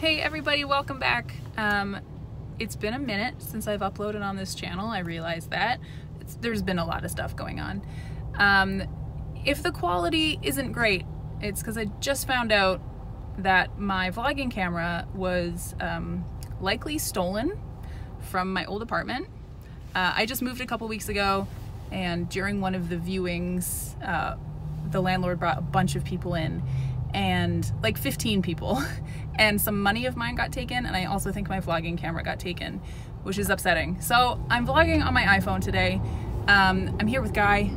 Hey everybody, welcome back. Um, it's been a minute since I've uploaded on this channel. I realize that. It's, there's been a lot of stuff going on. Um, if the quality isn't great, it's because I just found out that my vlogging camera was um, likely stolen from my old apartment. Uh, I just moved a couple weeks ago and during one of the viewings, uh, the landlord brought a bunch of people in and like 15 people. And some money of mine got taken and I also think my vlogging camera got taken which is upsetting. So I'm vlogging on my iPhone today. Um, I'm here with Guy.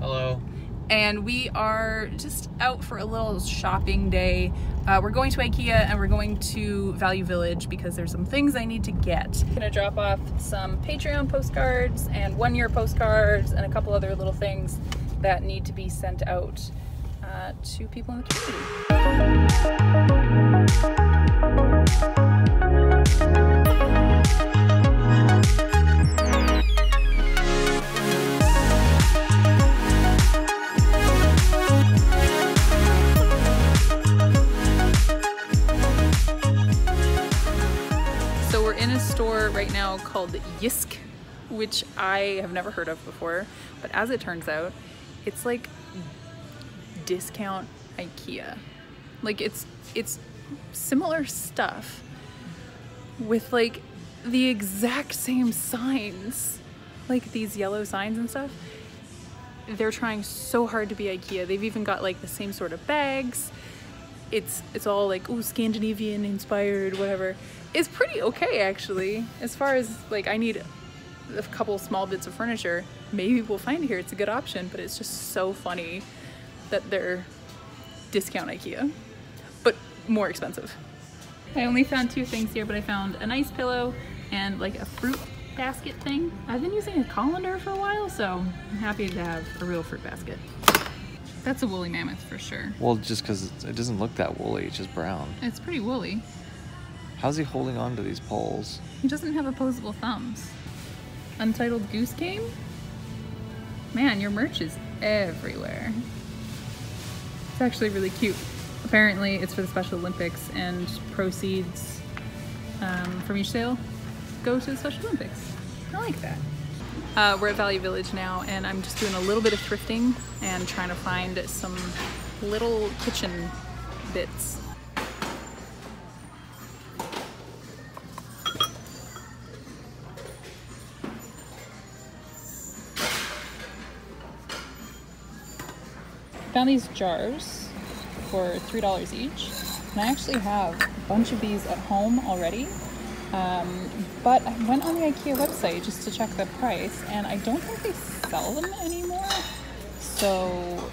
Hello. And we are just out for a little shopping day. Uh, we're going to Ikea and we're going to Value Village because there's some things I need to get. I'm gonna drop off some Patreon postcards and one year postcards and a couple other little things that need to be sent out uh, to people in the community. So we're in a store right now called Jysk, which I have never heard of before, but as it turns out, it's like discount IKEA. Like it's it's similar stuff with like the exact same signs. Like these yellow signs and stuff. They're trying so hard to be IKEA. They've even got like the same sort of bags. It's it's all like oh Scandinavian inspired whatever. It's pretty okay actually. As far as like I need a couple small bits of furniture, maybe we'll find it here. It's a good option, but it's just so funny that they're discount Ikea, but more expensive. I only found two things here, but I found a nice pillow and like a fruit basket thing. I've been using a colander for a while, so I'm happy to have a real fruit basket. That's a woolly mammoth for sure. Well, just because it doesn't look that woolly, it's just brown. It's pretty woolly. How's he holding on to these poles? He doesn't have opposable thumbs. Untitled Goose Game? Man, your merch is everywhere. It's actually really cute. Apparently it's for the Special Olympics and proceeds um, from each sale go to the Special Olympics. I like that. Uh, we're at Value Village now and I'm just doing a little bit of thrifting and trying to find some little kitchen bits. Found these jars for $3 each. And I actually have a bunch of these at home already. Um, but I went on the IKEA website just to check the price and I don't think they sell them anymore. So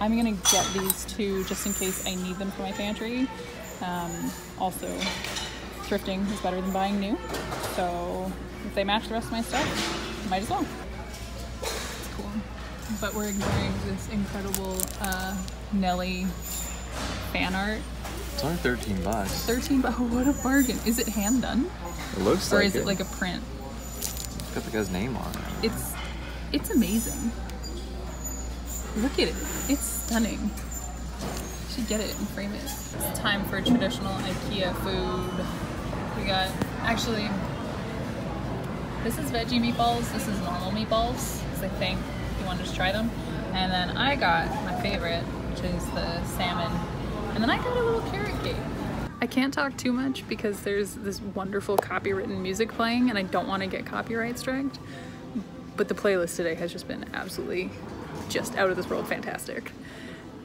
I'm gonna get these two just in case I need them for my pantry. Um, also, thrifting is better than buying new. So if they match the rest of my stuff, might as well but we're ignoring this incredible uh, Nelly fan art. It's only 13 bucks. 13 bucks? What a bargain. Is it hand done? It looks or like is it. it like a print? It's got the guy's name on it. It's, it's amazing. Look at it. It's stunning. You should get it and frame it. It's time for traditional IKEA food. We got, actually, this is veggie meatballs. This is normal meatballs. Because I think you wanted to try them. And then I got my favorite, which is the salmon. And then I got a little carrot cake. I can't talk too much because there's this wonderful copywritten music playing and I don't want to get copyright striked. But the playlist today has just been absolutely just out of this world fantastic.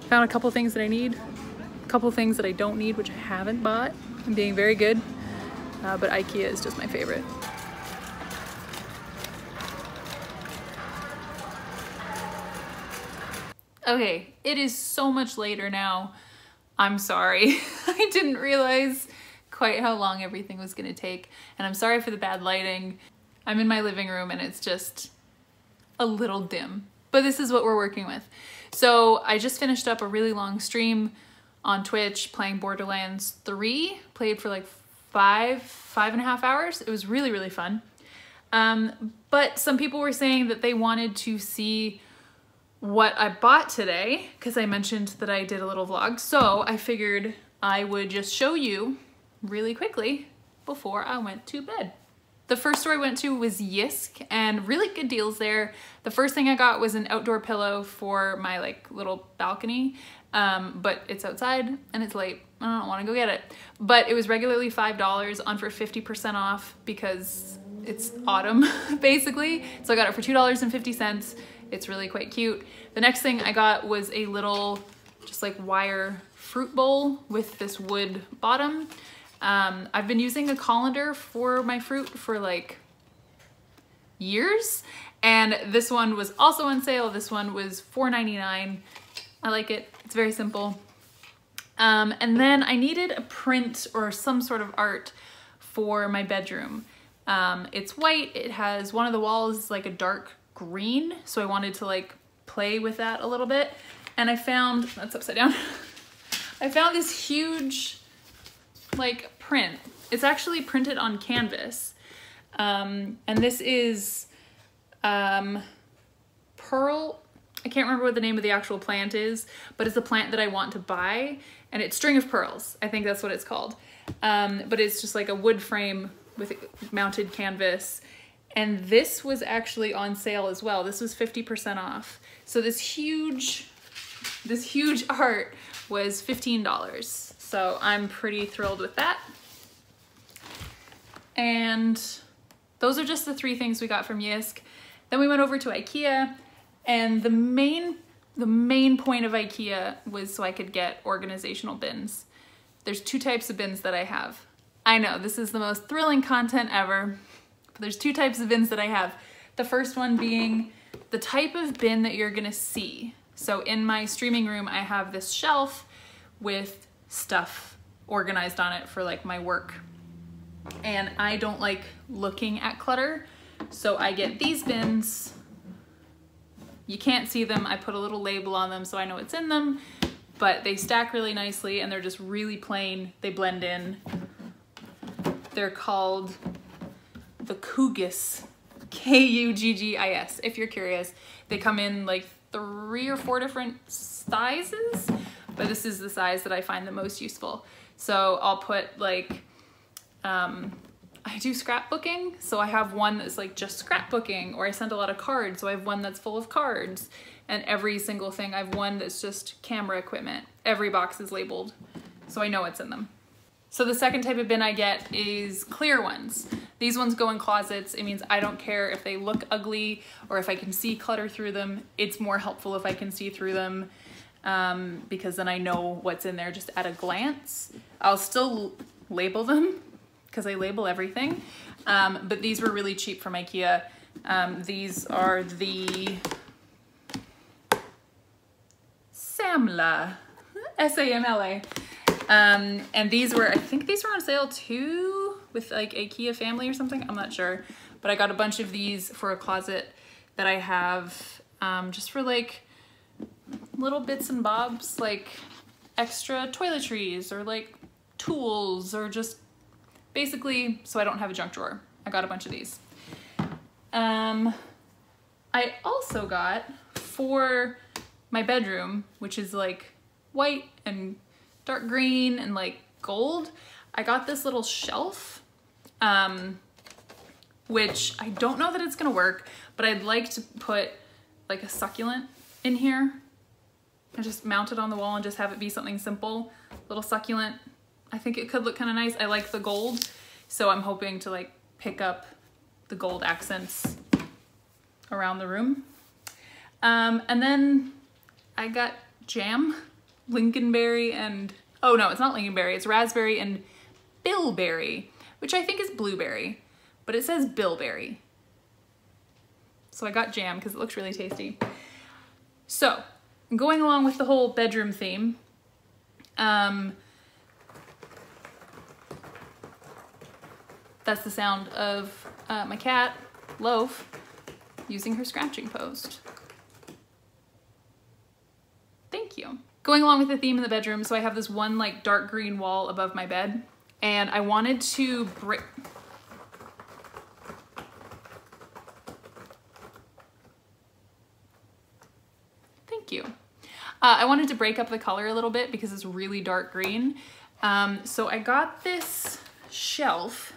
Found a couple things that I need, a couple things that I don't need, which I haven't bought. I'm being very good, uh, but Ikea is just my favorite. Okay, it is so much later now. I'm sorry. I didn't realize quite how long everything was gonna take. And I'm sorry for the bad lighting. I'm in my living room and it's just a little dim. But this is what we're working with. So I just finished up a really long stream on Twitch playing Borderlands 3. Played for like five, five and a half hours. It was really, really fun. Um, but some people were saying that they wanted to see what I bought today because I mentioned that I did a little vlog. So I figured I would just show you really quickly before I went to bed. The first store I went to was Jysk and really good deals there. The first thing I got was an outdoor pillow for my like little balcony, um, but it's outside and it's late. I don't want to go get it. But it was regularly $5 on for 50% off because it's autumn basically. So I got it for $2.50. It's really quite cute. The next thing I got was a little just like wire fruit bowl with this wood bottom. Um, I've been using a colander for my fruit for like years. And this one was also on sale. This one was $4.99. I like it. It's very simple. Um, and then I needed a print or some sort of art for my bedroom. Um, it's white. It has one of the walls like a dark green. So I wanted to like play with that a little bit. And I found, that's upside down. I found this huge like print. It's actually printed on canvas. Um, and this is um, pearl, I can't remember what the name of the actual plant is, but it's a plant that I want to buy and it's string of pearls. I think that's what it's called. Um, but it's just like a wood frame with mounted canvas. And this was actually on sale as well. This was 50% off. So this huge, this huge art was $15. So I'm pretty thrilled with that. And those are just the three things we got from Jysk. Then we went over to Ikea and the main the main point of Ikea was so I could get organizational bins. There's two types of bins that I have. I know this is the most thrilling content ever, there's two types of bins that I have. The first one being the type of bin that you're gonna see. So in my streaming room, I have this shelf with stuff organized on it for like my work. And I don't like looking at clutter. So I get these bins. You can't see them. I put a little label on them so I know what's in them, but they stack really nicely and they're just really plain. They blend in. They're called the Kuggis, K-U-G-G-I-S, if you're curious. They come in like three or four different sizes, but this is the size that I find the most useful. So I'll put like, um, I do scrapbooking, so I have one that's like just scrapbooking, or I send a lot of cards, so I have one that's full of cards. And every single thing, I have one that's just camera equipment. Every box is labeled, so I know what's in them. So the second type of bin I get is clear ones. These ones go in closets. It means I don't care if they look ugly or if I can see clutter through them. It's more helpful if I can see through them um, because then I know what's in there just at a glance. I'll still label them because I label everything, um, but these were really cheap from Ikea. Um, these are the Samla, S-A-M-L-A. Um, and these were, I think these were on sale too with like IKEA family or something. I'm not sure, but I got a bunch of these for a closet that I have um, just for like little bits and bobs, like extra toiletries or like tools or just basically so I don't have a junk drawer. I got a bunch of these. Um, I also got for my bedroom, which is like white and dark green and like gold, I got this little shelf, um, which I don't know that it's gonna work, but I'd like to put like a succulent in here and just mount it on the wall and just have it be something simple. A little succulent. I think it could look kind of nice. I like the gold, so I'm hoping to like pick up the gold accents around the room. Um, and then I got jam lingonberry and, oh no, it's not lingonberry, it's raspberry and bilberry, which I think is blueberry, but it says bilberry. So I got jam because it looks really tasty. So, going along with the whole bedroom theme, um, that's the sound of uh, my cat, Loaf, using her scratching post. Thank you. Going along with the theme in the bedroom, so I have this one like dark green wall above my bed and I wanted to break, thank you. Uh, I wanted to break up the color a little bit because it's really dark green. Um, so I got this shelf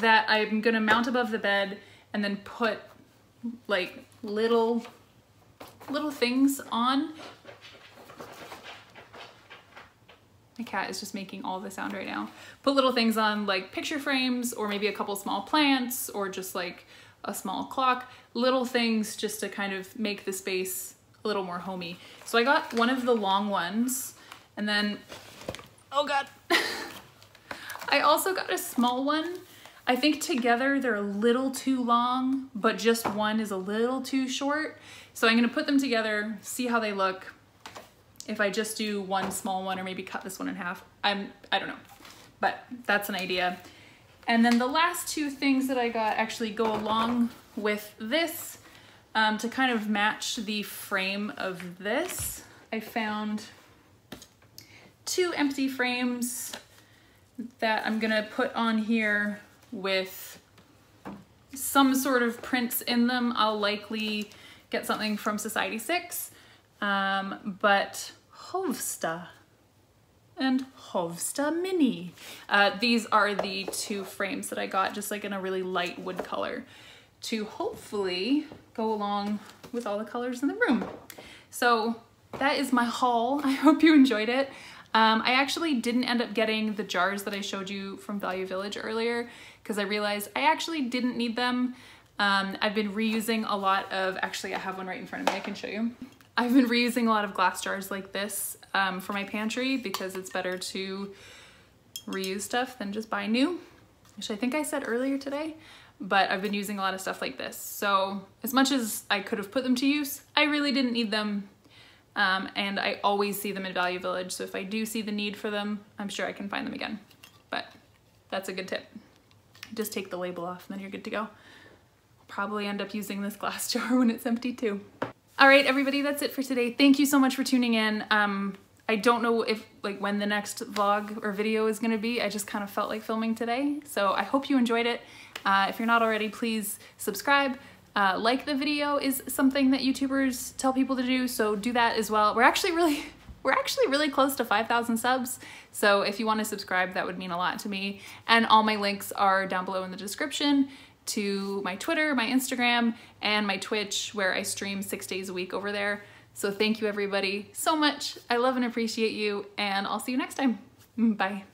that I'm gonna mount above the bed and then put like little little things on. My cat is just making all the sound right now. Put little things on like picture frames or maybe a couple small plants or just like a small clock. Little things just to kind of make the space a little more homey. So I got one of the long ones and then, oh God. I also got a small one. I think together they're a little too long, but just one is a little too short. So I'm gonna put them together, see how they look, if I just do one small one or maybe cut this one in half. I'm, I don't know, but that's an idea. And then the last two things that I got actually go along with this um, to kind of match the frame of this. I found two empty frames that I'm gonna put on here with some sort of prints in them. I'll likely get something from Society 6, um, but Hovsta and Hovsta Mini. Uh, these are the two frames that I got just like in a really light wood color to hopefully go along with all the colors in the room. So that is my haul. I hope you enjoyed it. Um, I actually didn't end up getting the jars that I showed you from Value Village earlier because I realized I actually didn't need them. Um, I've been reusing a lot of, actually I have one right in front of me, I can show you. I've been reusing a lot of glass jars like this um, for my pantry because it's better to reuse stuff than just buy new, which I think I said earlier today, but I've been using a lot of stuff like this. So as much as I could have put them to use, I really didn't need them. Um, and I always see them in Value Village. So if I do see the need for them, I'm sure I can find them again. But that's a good tip. Just take the label off and then you're good to go. Probably end up using this glass jar when it's empty too. All right, everybody, that's it for today. Thank you so much for tuning in. Um, I don't know if like when the next vlog or video is gonna be. I just kind of felt like filming today. So I hope you enjoyed it. Uh, if you're not already, please subscribe. Uh, like the video is something that YouTubers tell people to do, so do that as well. We're actually really, we're actually really close to 5,000 subs. So if you want to subscribe, that would mean a lot to me. And all my links are down below in the description to my Twitter, my Instagram, and my Twitch where I stream six days a week over there. So thank you everybody so much. I love and appreciate you and I'll see you next time. Bye.